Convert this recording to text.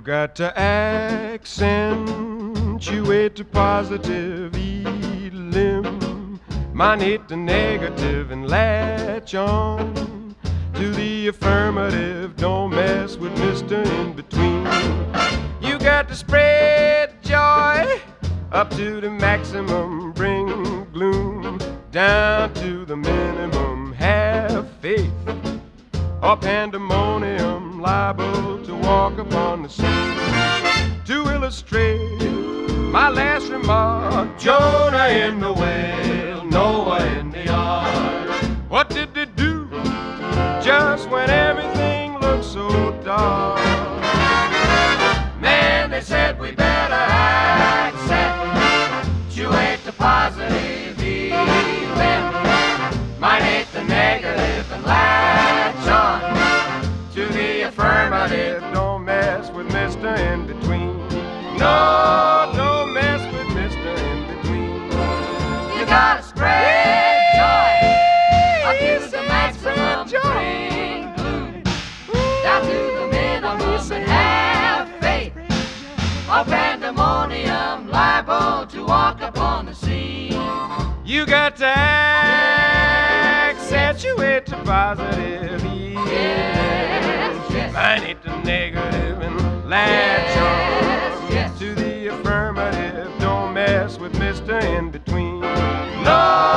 got to accentuate the positive elim, minate the negative, and latch on to the affirmative. Don't mess with Mr. In Between. You got to spread joy up to the maximum, bring gloom down to the minimum. Have faith or pandemonium liable walk upon the scene. To illustrate my last remark, Jonah in the whale, affirmative. Don't mess with Mr. In Between. No, don't mess with Mr. In Between. You gotta spread joy up to the maximum, gloom down to the minimum, and have faith. Or pandemonium liable to walk upon the scene. You got to accentuate the positive. Yes, I need the negative and latch on yes, to the affirmative. Don't mess with Mr. In Between. No.